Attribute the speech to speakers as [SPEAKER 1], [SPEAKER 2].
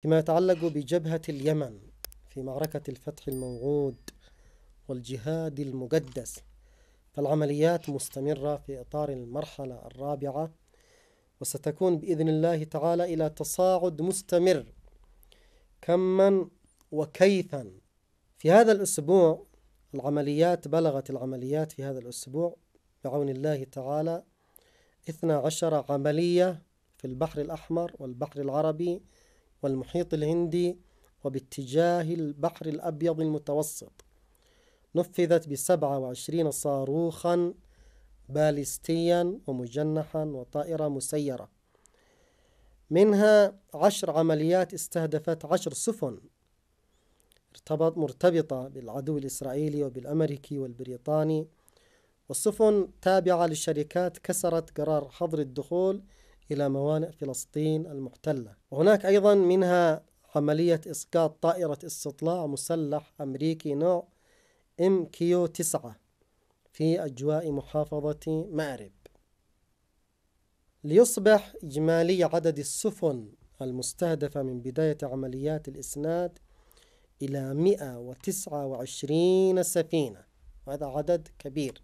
[SPEAKER 1] فيما يتعلق بجبهة اليمن في معركة الفتح الموعود والجهاد المقدس فالعمليات مستمرة في إطار المرحلة الرابعة وستكون بإذن الله تعالى إلى تصاعد مستمر. كما وكيفا؟ في هذا الأسبوع العمليات بلغت العمليات في هذا الأسبوع بعون الله تعالى 12 عملية في البحر الأحمر والبحر العربي والمحيط الهندي وباتجاه البحر الأبيض المتوسط. نفذت بسبعة وعشرين صاروخا باليستيا ومجنحا وطائرة مسيرة. منها عشر عمليات استهدفت عشر سفن ارتبط مرتبطة بالعدو الإسرائيلي وبالأمريكي والبريطاني. والسفن تابعة لشركات كسرت قرار حظر الدخول إلى موانئ فلسطين المحتلة. وهناك أيضا منها عملية إسقاط طائرة استطلاع مسلح أمريكي نوع إم كيو 9 في أجواء محافظة مأرب. ليصبح إجمالي عدد السفن المستهدفة من بداية عمليات الإسناد إلى 129 سفينة. وهذا عدد كبير.